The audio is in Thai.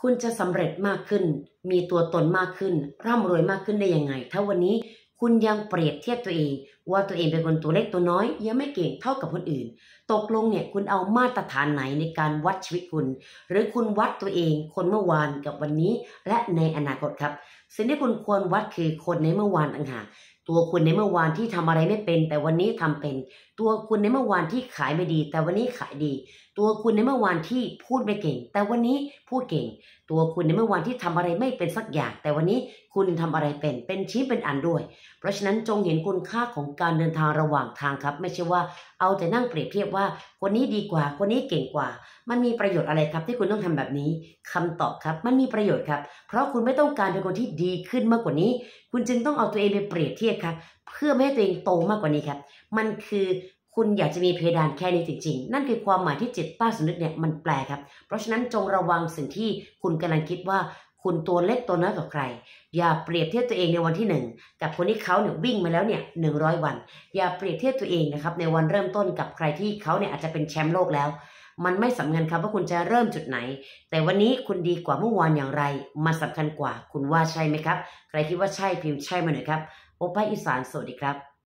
คุณจะสำเร็จมากขึ้น มีตัวตนมากขึ้น ร่ำรวยมากขึ้นได้ยังไง ถ้าวันนี้คุณยังเปรียบเทียบตัวเอง ว่าตัวเองเป็นคนตัวเล็กตัวน้อย ยังไม่เก่งเท่ากับคนอื่น ตกลงเนี่ยคุณเอามาตรฐานไหนในการวัดชีวิตคุณ หรือคุณวัดตัวเอง คนเมื่อวานกับวันนี้ และในอนาคตครับ สิ่งที่คุณควรวัดคือคนในเมื่อวานต่างหากตัวคุณในเมื่อวานที่ทำอะไรไม่เป็น แต่วันนี้ทำเป็น ตัวคุณในเมื่อวานที่ขายไม่ดี แต่วันนี้ขายดี ตัวคุณในเมื่อวานที่พูดไม่เก่ง แต่วันนี้พูดเก่ง ตัวคุณในเมื่อวานที่ทำอะไรไม่เป็นสักอย่าง แต่วันนี้คุณทำอะไรเป็นเป็นชิ้นเป็นอันด้วย เพราะฉะนั้นจงเห็นคุณค่าของการเดินทางระหว่างทางครับ ไม่ใช่ว่าเอาแต่นั่งเปรียบเทียบว่า คนนี้ดีกว่า คนนี้เก่งกว่า มันมีประโยชน์อะไรครับ ที่คุณต้องทำแบบนี้คำตอบครับ มันมีประโยชน์ครับ เพราะคุณไม่ต้องการเป็นคนที่ดีขึ้นมากกว่านี้ คุณจึงต้องเอาตัวเองไปเปรียบเทียบครับเพื่อไม่ให้ตัวเองโตมากกว่านี้ครับ มันคือ คุณอยากจะมีเพดานแค่นี้จริง ๆ นั่นคือความหมายที่จิตใต้สำนึกเนี่ยมันแปลครับ เพราะฉะนั้นจงระวังสิ่งที่คุณกำลังคิดว่าคุณตัวเล็กตัวน้อยกว่าใคร อย่าเปรียบเทียบตัวเองในวันที่หนึ่งกับคนที่เขาเนี่ยวิ่งมาแล้วเนี่ยหนึ่งร้อยวัน อย่าเปรียบเทียบตัวเองนะครับในวันเริ่มต้นกับใครที่เขาเนี่ยอาจจะเป็นแชมป์โลกแล้ว มันไม่สำคัญครับว่าคุณจะเริ่มจุดไหน แต่วันนี้คุณดีกว่าเมื่อวานอย่างไร มันสำคัญกว่าคุณว่าใช่ไหมครับ ใครคิดว่าใช่พิมพ์ใช่มาหน่อยครับโอป้าอีสานสวัสดีครับ